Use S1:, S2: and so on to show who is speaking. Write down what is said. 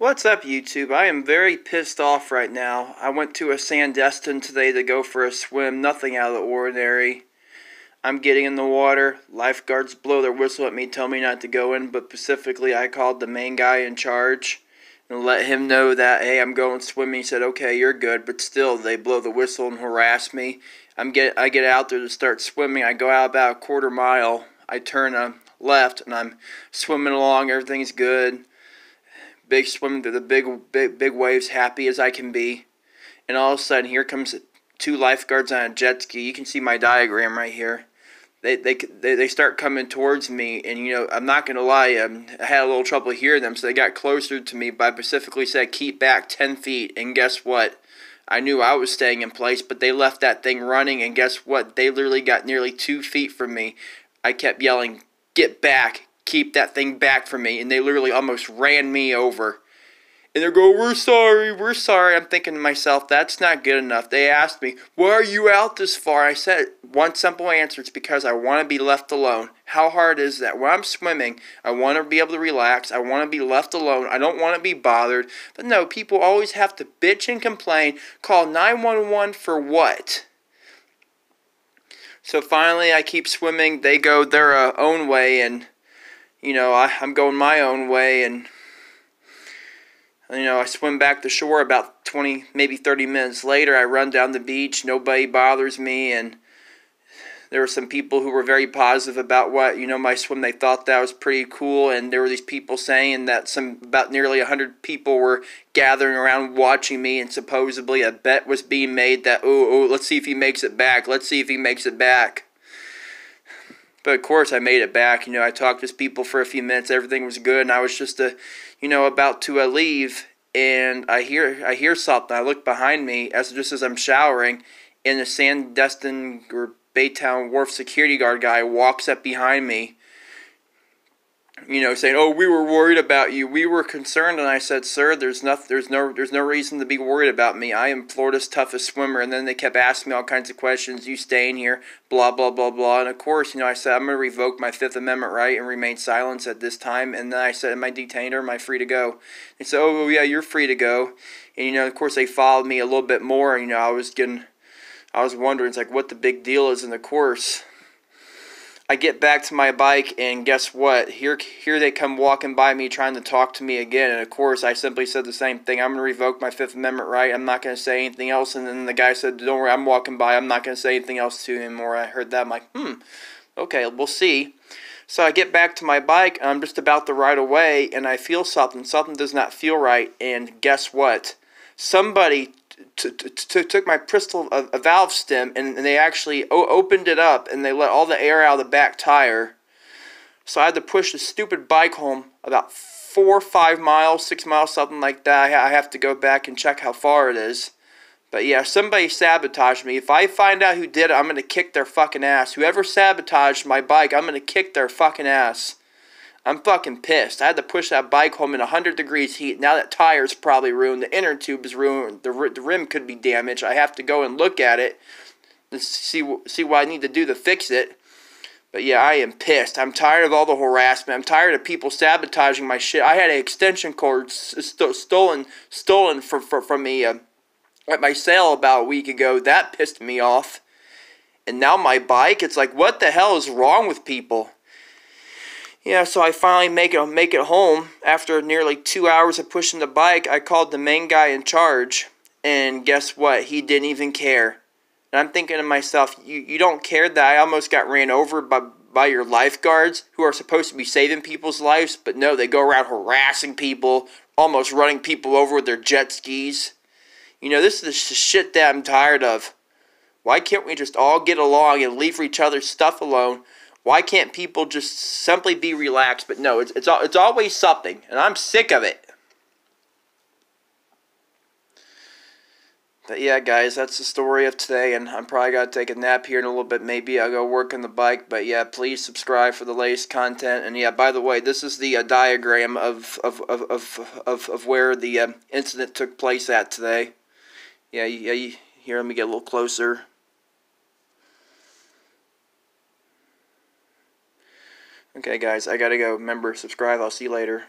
S1: What's up, YouTube? I am very pissed off right now. I went to a Sandestin today to go for a swim, nothing out of the ordinary. I'm getting in the water. Lifeguards blow their whistle at me, tell me not to go in, but specifically, I called the main guy in charge and let him know that, hey, I'm going swimming. He said, okay, you're good, but still, they blow the whistle and harass me. I'm get, I get out there to start swimming. I go out about a quarter mile. I turn a left, and I'm swimming along. Everything's good big swimming through the big, big, big waves, happy as I can be. And all of a sudden, here comes two lifeguards on a jet ski. You can see my diagram right here. They, they, they, they start coming towards me, and you know, I'm not going to lie, um, I had a little trouble hearing them, so they got closer to me, but I specifically said, keep back 10 feet, and guess what? I knew I was staying in place, but they left that thing running, and guess what? They literally got nearly two feet from me. I kept yelling, get back, keep that thing back from me. And they literally almost ran me over. And they're going, We're sorry, we're sorry. I'm thinking to myself, That's not good enough. They asked me, Why are you out this far? I said, One simple answer it's because I want to be left alone. How hard is that? When I'm swimming, I want to be able to relax. I want to be left alone. I don't want to be bothered. But no, people always have to bitch and complain. Call 911 for what? So finally, I keep swimming. They go their uh, own way, and you know, I, I'm going my own way and you know, I swim back to shore about 20, maybe 30 minutes later. I run down the beach. Nobody bothers me. And there were some people who were very positive about what, you know, my swim. They thought that was pretty cool. And there were these people saying that some, about nearly 100 people were gathering around watching me. And supposedly a bet was being made that, oh, oh, let's see if he makes it back. Let's see if he makes it back. But of course, I made it back. You know, I talked to people for a few minutes. Everything was good, and I was just, uh, you know, about to uh, leave, and I hear, I hear something. I look behind me as just as I'm showering, and the Sandestin or Baytown Wharf security guard guy walks up behind me you know, saying, "Oh, we were worried about you. We were concerned." And I said, "Sir, there's no, there's no, there's no reason to be worried about me. I am Florida's toughest swimmer." And then they kept asking me all kinds of questions. You staying here? Blah blah blah blah. And of course, you know, I said, "I'm going to revoke my Fifth Amendment right and remain silent at this time." And then I said, "Am I detained or am I free to go?" They said, "Oh yeah, you're free to go." And you know, of course, they followed me a little bit more. And, you know, I was getting, I was wondering, it's like what the big deal is in the course. I get back to my bike, and guess what? Here, here they come walking by me trying to talk to me again. And of course, I simply said the same thing. I'm going to revoke my Fifth Amendment right. I'm not going to say anything else. And then the guy said, Don't worry, I'm walking by. I'm not going to say anything else to him. Or I heard that. I'm like, Hmm, okay, we'll see. So I get back to my bike, I'm just about to ride away, and I feel something. Something does not feel right. And guess what? Somebody t- t- took my pistol a, a valve stem and, and they actually o- opened it up and they let all the air out of the back tire. So I had to push the stupid bike home about four five miles, six miles, something like that. I, I have to go back and check how far it is. But yeah, somebody sabotaged me. If I find out who did it, I'm going to kick their fucking ass. Whoever sabotaged my bike, I'm going to kick their fucking ass. I'm fucking pissed. I had to push that bike home in 100 degrees heat. Now that tire's probably ruined. The inner tube is ruined. The, the rim could be damaged. I have to go and look at it to see, see what I need to do to fix it. But yeah, I am pissed. I'm tired of all the harassment. I'm tired of people sabotaging my shit. I had an extension cord st stolen stolen for, for, from me uh, at my sale about a week ago. That pissed me off. And now my bike, it's like, what the hell is wrong with people? Yeah, so I finally make it make it home after nearly two hours of pushing the bike. I called the main guy in charge, and guess what? He didn't even care. And I'm thinking to myself, you you don't care that I almost got ran over by by your lifeguards who are supposed to be saving people's lives, but no, they go around harassing people, almost running people over with their jet skis. You know, this is the shit that I'm tired of. Why can't we just all get along and leave each other's stuff alone? Why can't people just simply be relaxed? But no, it's it's it's always something, and I'm sick of it. But yeah, guys, that's the story of today, and I'm probably gonna take a nap here in a little bit. Maybe I'll go work on the bike. But yeah, please subscribe for the latest content. And yeah, by the way, this is the uh, diagram of of, of, of, of of where the uh, incident took place at today. Yeah, yeah. Here, let me get a little closer. Okay, guys, I gotta go. Remember, subscribe. I'll see you later.